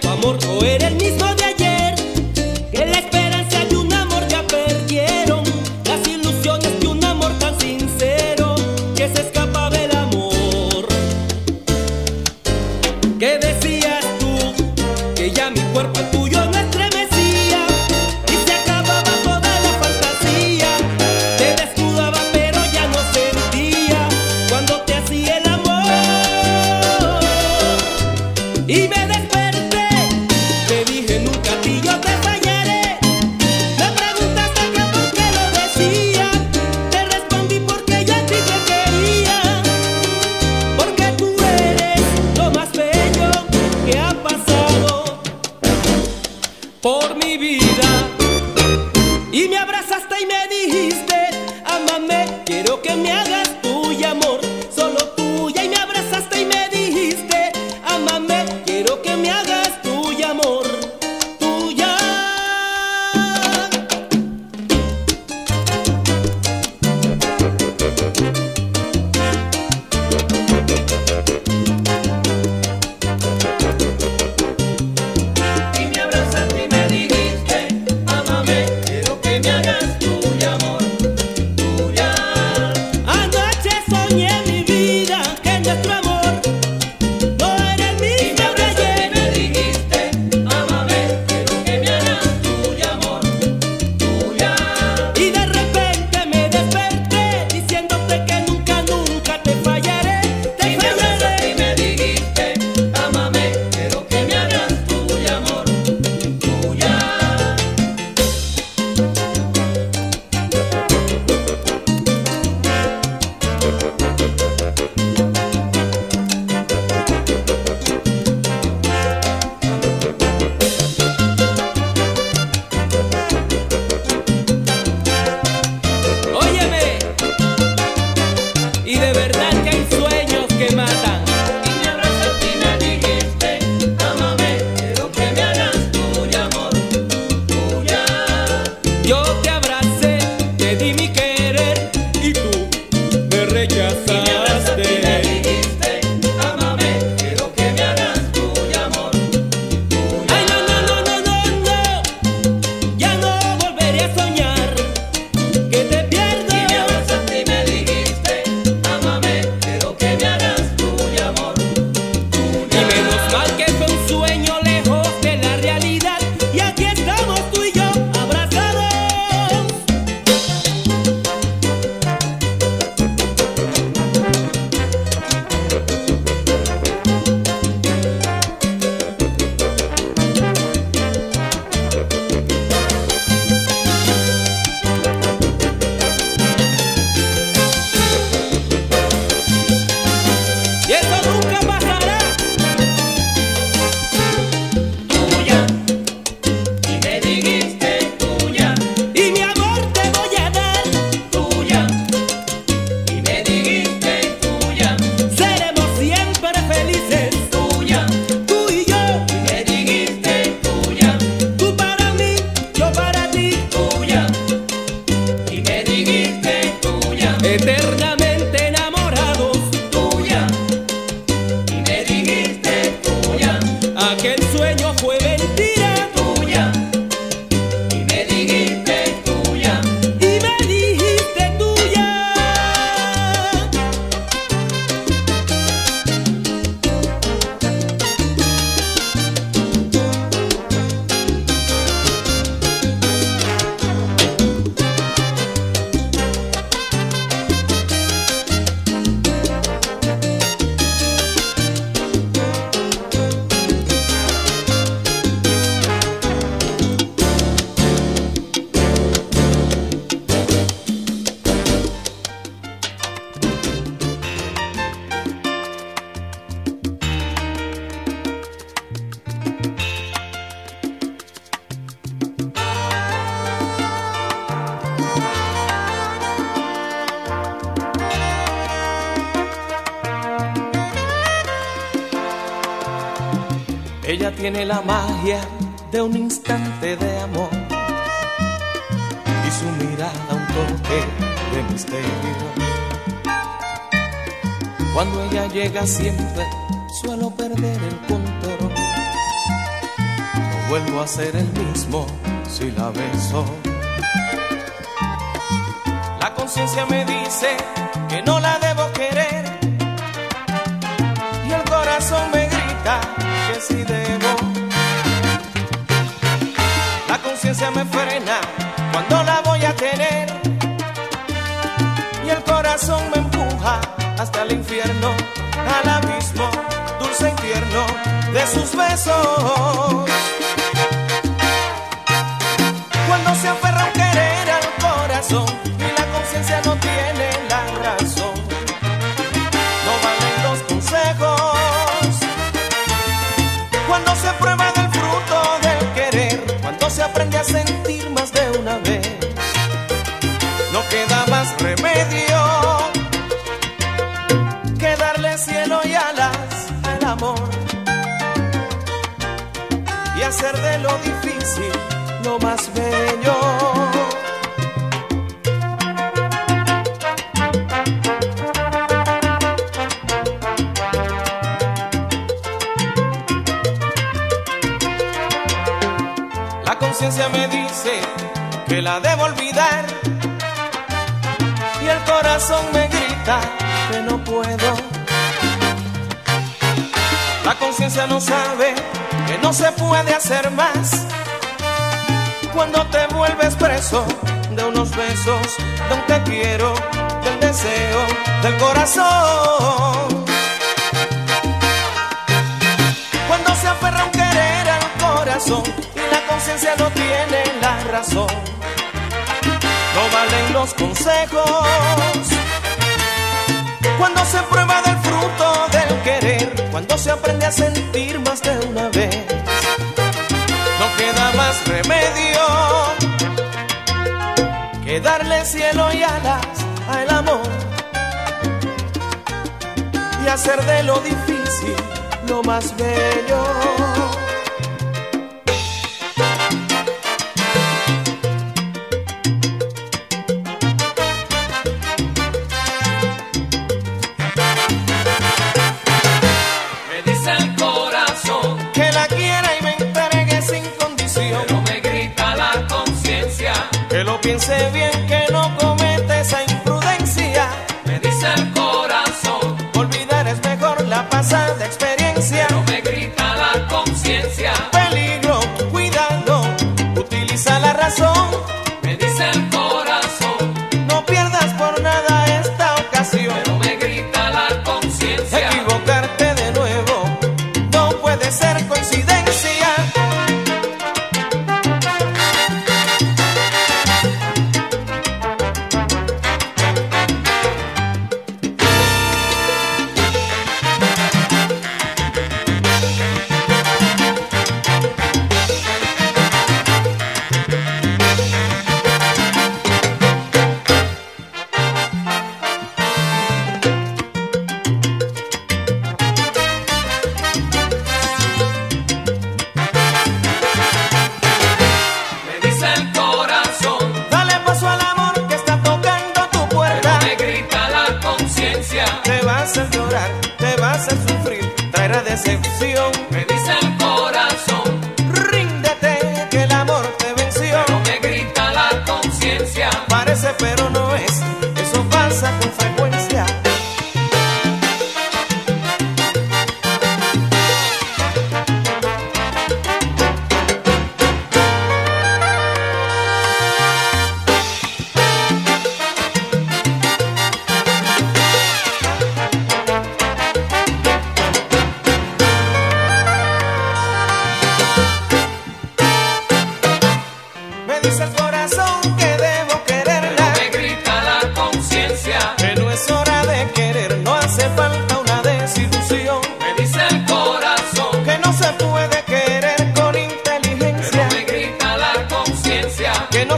tu amor no era el mismo la magia de un instante de amor y su mirada un toque de misterio. Cuando ella llega siempre suelo perder el control. No vuelvo a ser el mismo si la beso. La conciencia me dice que no la debo La conciencia me frena cuando la voy a tener. Y el corazón me empuja hasta el infierno, al abismo, dulce infierno de sus besos. Que darle cielo y alas al amor y hacer de lo difícil lo más bello. La conciencia me dice que la debo olvidar corazón me grita que no puedo. La conciencia no sabe que no se puede hacer más cuando te vuelves preso de unos besos, de un te quiero, del deseo, del corazón. Cuando se aferra un querer al corazón y la conciencia no tiene la razón, no valen los consejos. Cuando se prueba del fruto del querer, cuando se aprende a sentir más de una vez no queda más remedio que darle cielo y alas al amor y hacer de lo difícil lo más bello.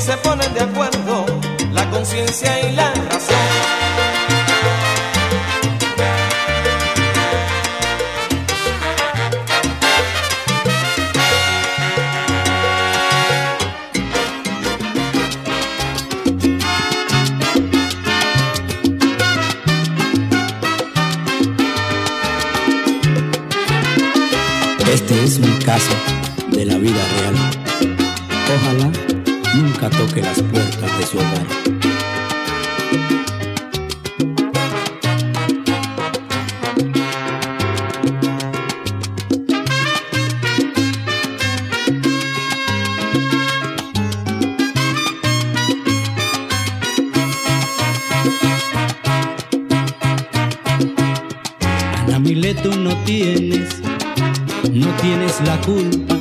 Se ponen de acuerdo la culpa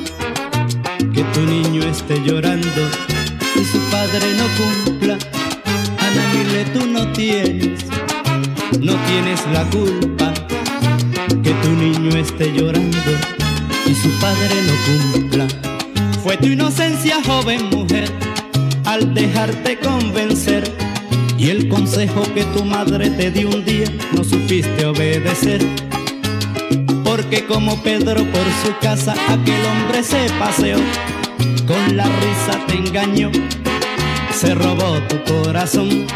que tu niño esté llorando y su padre no cumpla. Ana Mile, tú no tienes, no tienes la culpa que tu niño esté llorando y su padre no cumpla. Fue tu inocencia, joven mujer, al dejarte convencer. Y el consejo que tu madre te dio un día no supiste obedecer como Pedro por su casa aquel hombre se paseó, con la risa te engañó, se robó tu corazón.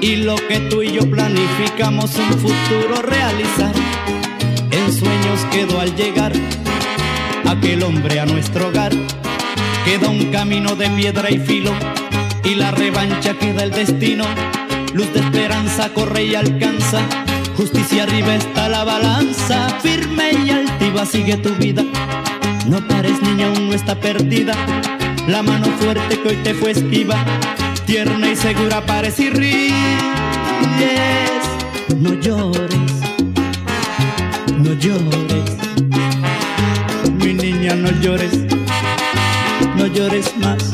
Y lo que tú y yo planificamos un futuro realizar, en sueños quedó al llegar aquel hombre a nuestro hogar. Queda un camino de piedra y filo, y la revancha queda el destino. Luz de esperanza corre y alcanza Justicia arriba está la balanza, firme y altiva sigue tu vida. No pares niña, aún no está perdida. La mano fuerte que hoy te fue esquiva, tierna y segura parece y ríes. No llores, no llores. Mi niña, no llores, no llores más.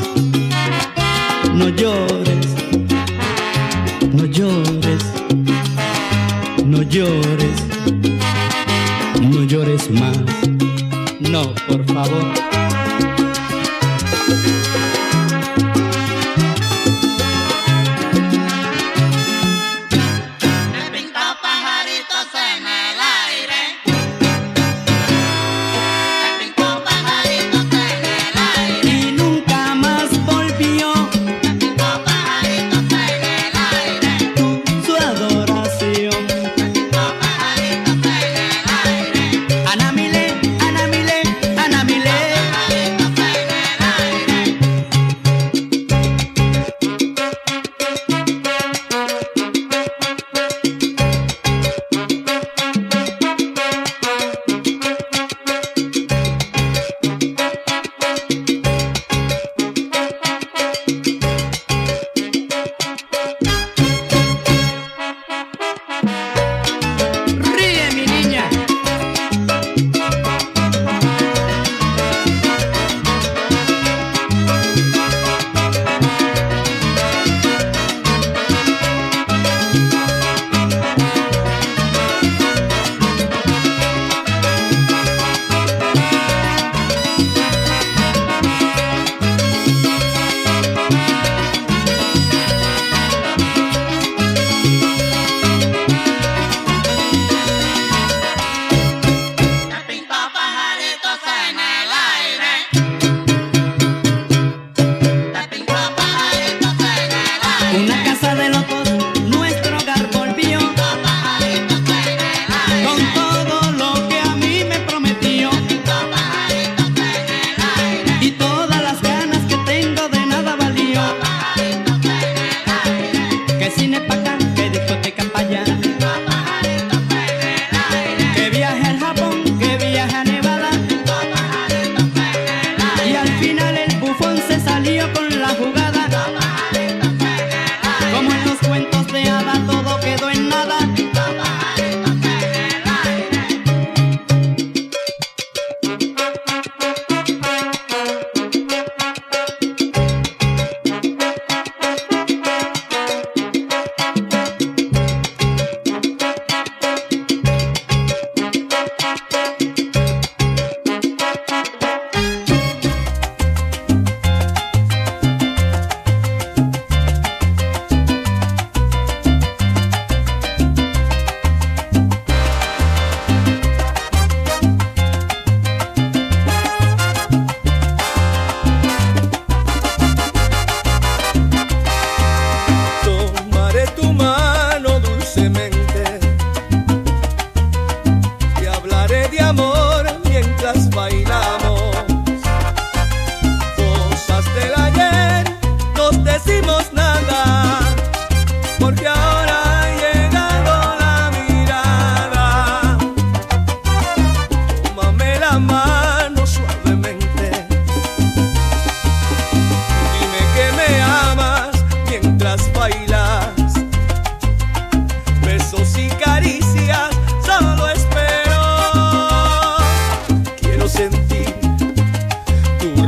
No llores, llores, no llores más, no, por favor.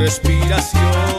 Llorando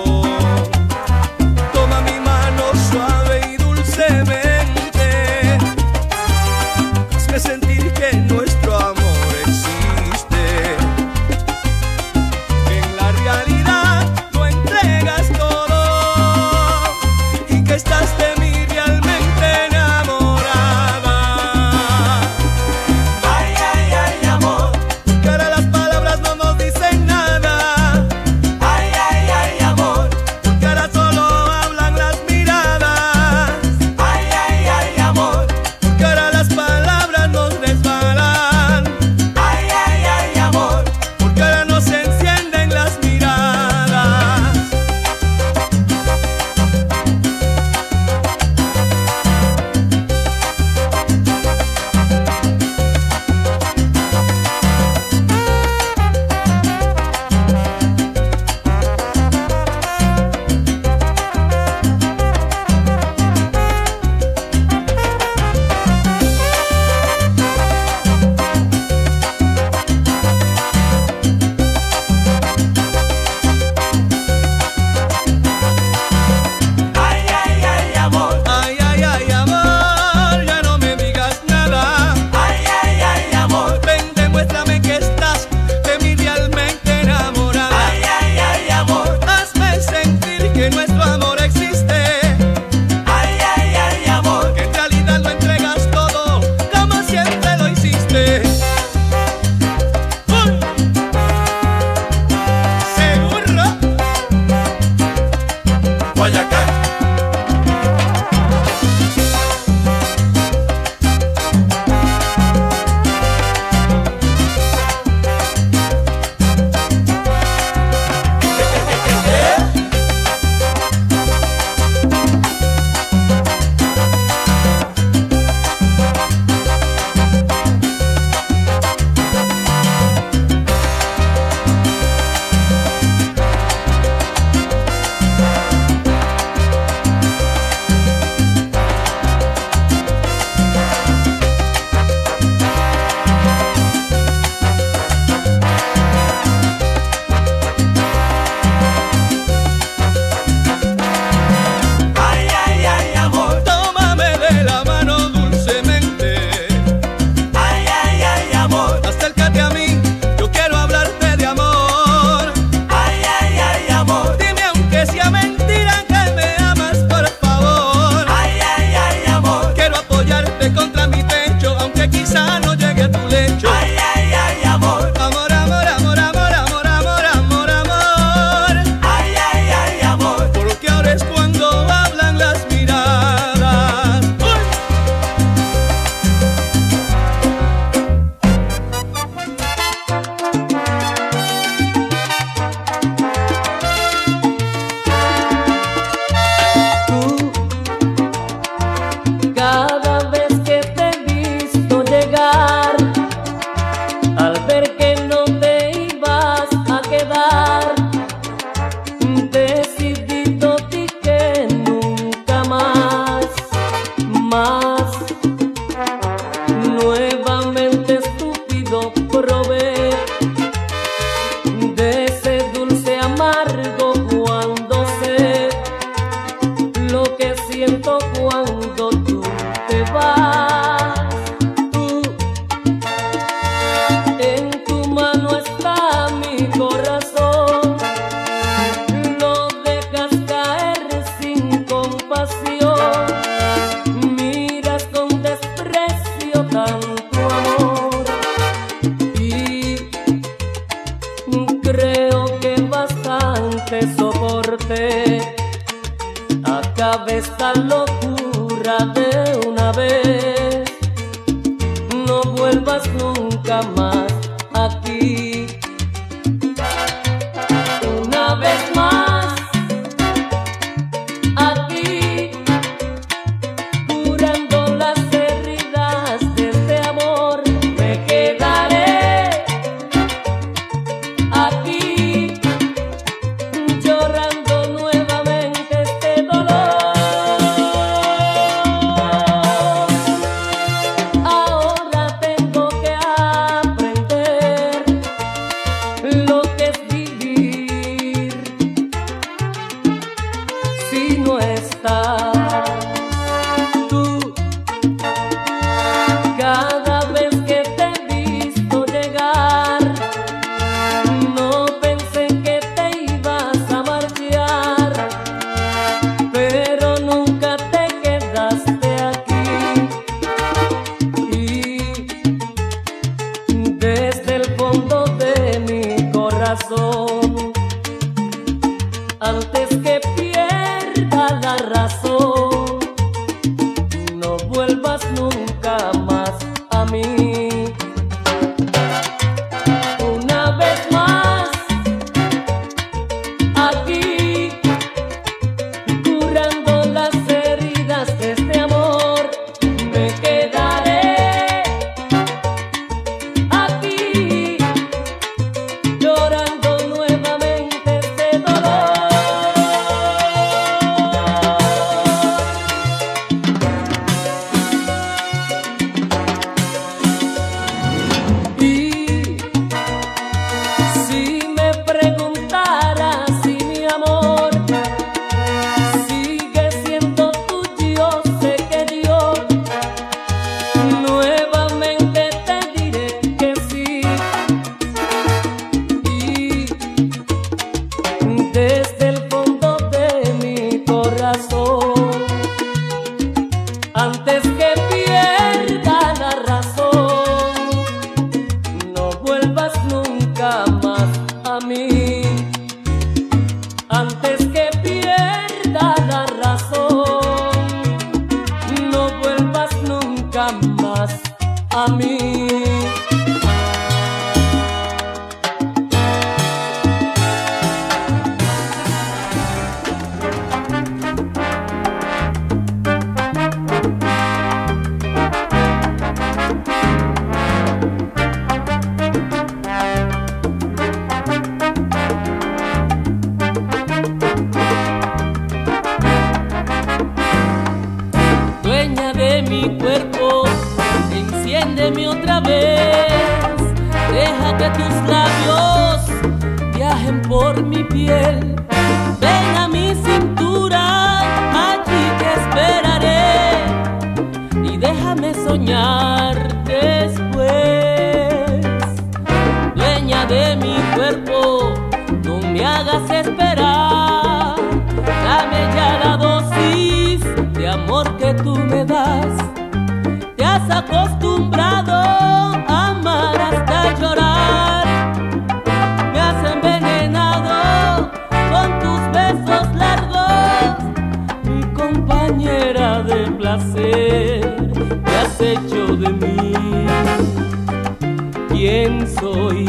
soy.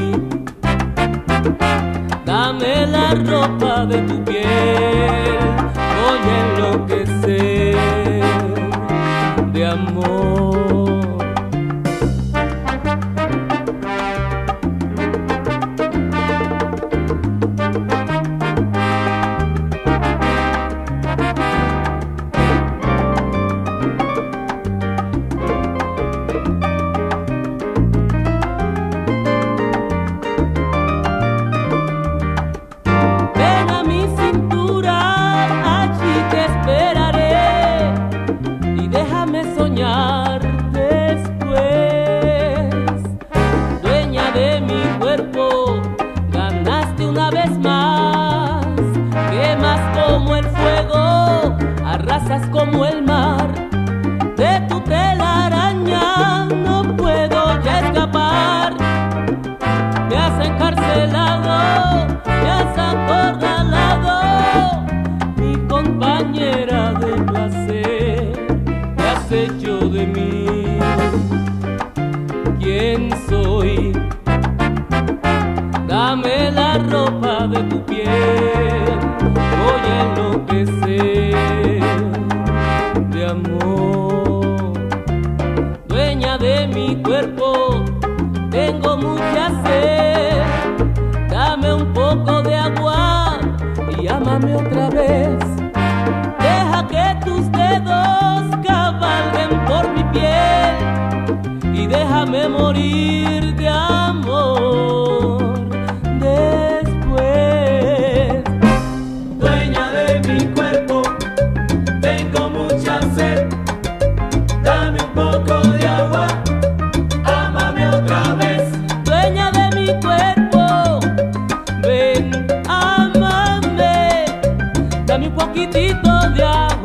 Dame la ropa de tu piel, voy a enloquecer de amor. de todo